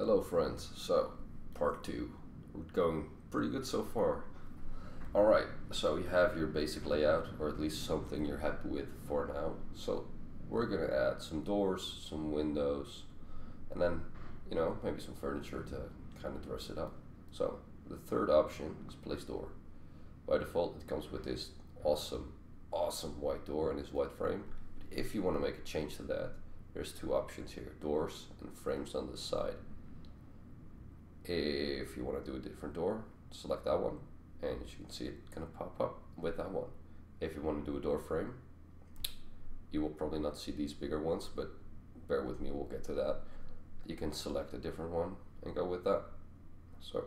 Hello friends, so part two. We're going pretty good so far. Alright, so you have your basic layout, or at least something you're happy with for now. So we're gonna add some doors, some windows, and then, you know, maybe some furniture to kind of dress it up. So the third option is place door. By default it comes with this awesome, awesome white door and this white frame. If you want to make a change to that, there's two options here, doors and frames on the side. If you want to do a different door, select that one and as you can see it gonna pop up with that one. If you want to do a door frame, you will probably not see these bigger ones, but bear with me, we'll get to that. You can select a different one and go with that. So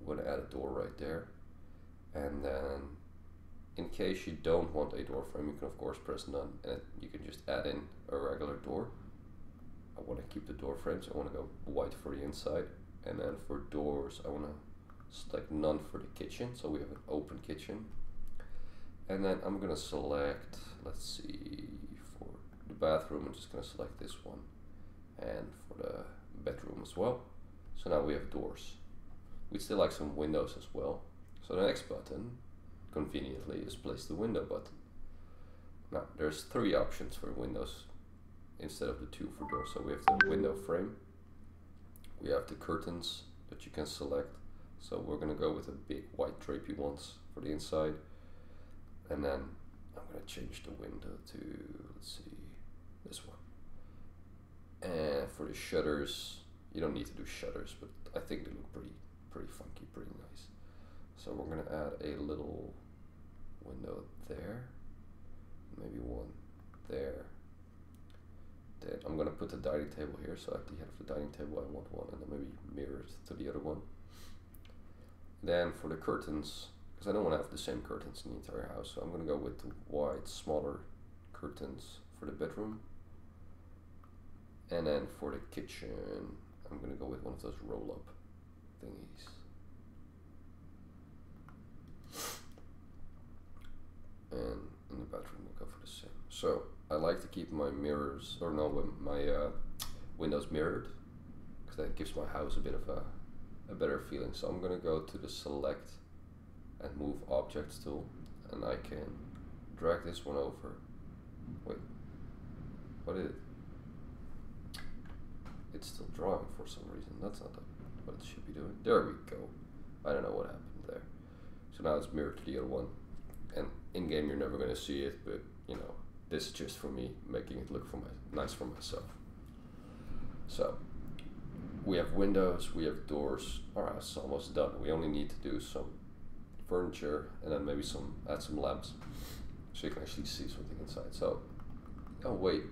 I'm gonna add a door right there. And then in case you don't want a door frame, you can of course press none and you can just add in a regular door. I want to keep the door frames, I want to go white for the inside. And then for doors, I want to select none for the kitchen so we have an open kitchen. And then I'm gonna select let's see for the bathroom I'm just gonna select this one. And for the bedroom as well. So now we have doors. We'd still like some windows as well. So the next button conveniently is place the window button. Now there's three options for windows instead of the two for doors. So we have the window frame we have the curtains that you can select so we're gonna go with a big white drapey ones for the inside. And then I'm gonna change the window to, let's see, this one. And for the shutters, you don't need to do shutters, but I think they look pretty, pretty funky, pretty nice. So we're gonna add a little window there, maybe one there. I'm gonna put the dining table here, so at the head of the dining table I want one, and then maybe mirror it to the other one. Then for the curtains, because I don't want to have the same curtains in the entire house, so I'm going to go with the wide, smaller curtains for the bedroom. And then for the kitchen, I'm going to go with one of those roll-up thingies. And in the bedroom, we'll go for the same. So I like to keep my mirrors, or no, my uh, windows mirrored, because that gives my house a bit of a a better feeling. So I'm gonna go to the select and move objects tool and I can drag this one over. Wait, what is it? It's still drawing for some reason. That's not what it should be doing. There we go. I don't know what happened there. So now it's mirrored to the other one. And in game you're never gonna see it, but you know, this is just for me making it look for my nice for myself. So we have windows, we have doors. Our house is almost done. We only need to do some furniture and then maybe some add some lamps so you can actually see something inside. So, oh wait,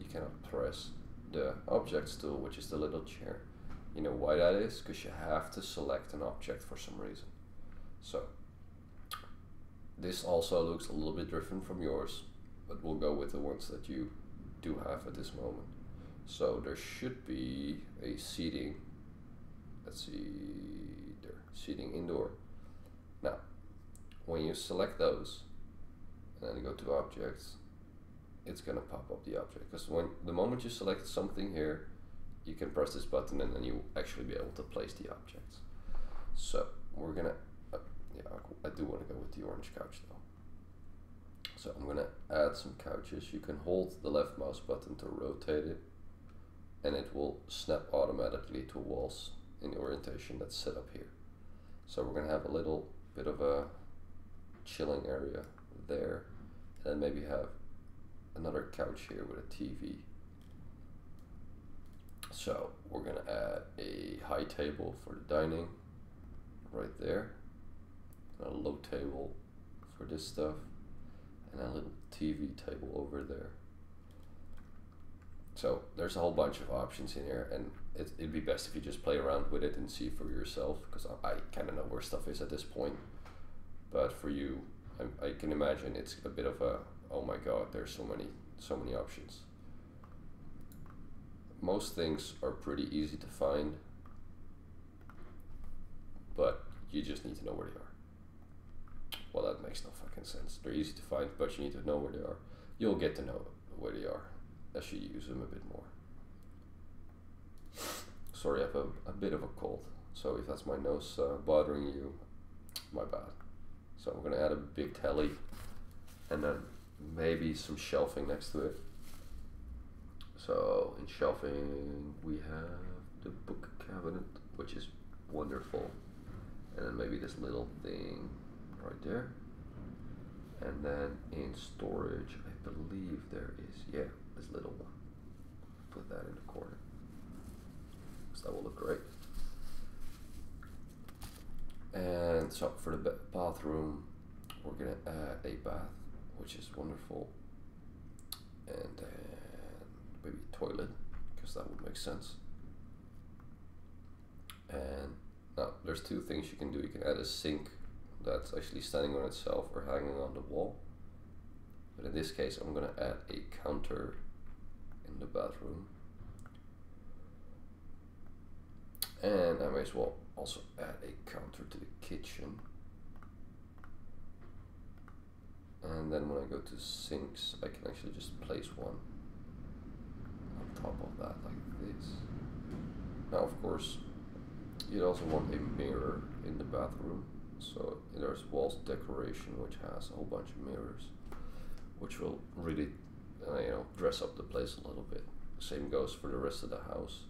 you cannot press the objects tool, which is the little chair. You know why that is? Because you have to select an object for some reason. So, this also looks a little bit different from yours, but we'll go with the ones that you do have at this moment. So there should be a seating, let's see, there, seating indoor. Now, when you select those, and then you go to objects, it's gonna pop up the object. Because when the moment you select something here, you can press this button and then you actually be able to place the objects. So we're gonna, uh, yeah, I do want to go with the orange couch though. So I'm gonna add some couches. You can hold the left mouse button to rotate it and it will snap automatically to walls in the orientation that's set up here. So we're gonna have a little bit of a chilling area there and then maybe have another couch here with a TV. So we're gonna add a high table for the dining right there, and a low table for this stuff, and a little TV table over there. So there's a whole bunch of options in here, and it, would be best if you just play around with it and see for yourself, because I, I kind of know where stuff is at this point. But for you, I, I can imagine it's a bit of a oh my god, there's so many so many options. Most things are pretty easy to find, but you just need to know where they are. Well, that makes no fucking sense. They're easy to find, but you need to know where they are. You'll get to know where they are as you use them a bit more. sorry, I have a, a bit of a cold. So if that's my nose uh, bothering you, my bad. So I'm gonna add a big telly and then maybe some shelving next to it. So in shelving we have the book cabinet, which is wonderful. And then maybe this little thing right there. And then in storage, I believe there is, yeah, this little one. Put that in the corner. So that will look great. And so for the bathroom, we're gonna add a bath, which is wonderful. And then maybe toilet, because that would make sense. And now there's two things you can do. You can add a sink that's actually standing on itself or hanging on the wall. But in this case, I'm gonna add a counter in the bathroom. And I may as well also add a counter to the kitchen. And then when I go to sinks, I can actually just place one on top of that like this. Now of course, you'd also want a mirror in the bathroom. So there's walls decoration which has a whole bunch of mirrors, which will really, uh, you know, dress up the place a little bit. Same goes for the rest of the house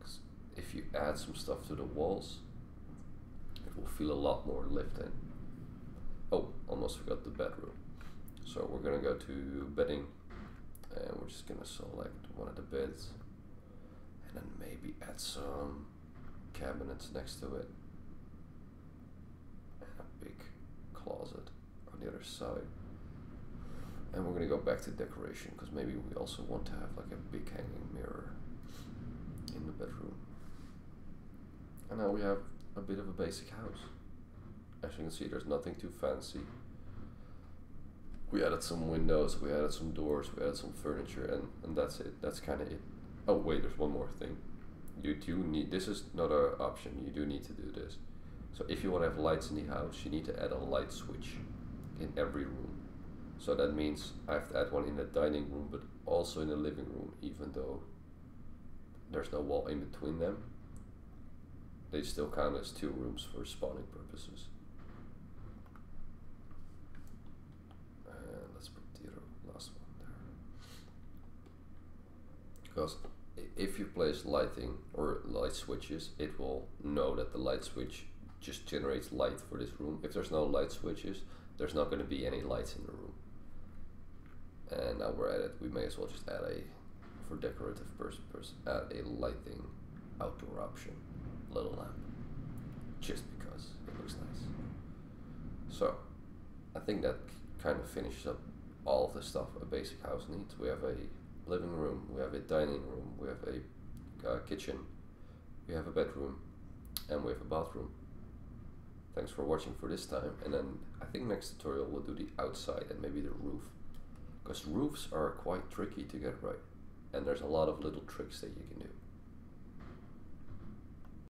Cause if you add some stuff to the walls, it will feel a lot more lived in. Oh, almost forgot the bedroom. So we're gonna go to bedding and we're just gonna select one of the beds and then maybe add some cabinets next to it big closet on the other side. And we're gonna go back to decoration because maybe we also want to have like a big hanging mirror in the bedroom. And now we have a bit of a basic house. As you can see, there's nothing too fancy. We added some windows, we added some doors, we added some furniture, and, and that's it. That's kind of it. Oh, wait, there's one more thing. You do need, this is not an option, you do need to do this. So if you want to have lights in the house, you need to add a light switch in every room. So that means I have to add one in the dining room, but also in the living room, even though there's no wall in between them they still count as two rooms for spawning purposes. And let's put the last one there. Because if you place lighting or light switches, it will know that the light switch just generates light for this room. If there's no light switches, there's not going to be any lights in the room. And now we're at it, we may as well just add a, for decorative purposes, add a lighting outdoor option little lamp just because it looks nice. So I think that kind of finishes up all of the stuff a basic house needs. We have a living room, we have a dining room, we have a uh, kitchen, we have a bedroom, and we have a bathroom. Thanks for watching for this time, and then I think next tutorial we'll do the outside and maybe the roof, because roofs are quite tricky to get right, and there's a lot of little tricks that you can do.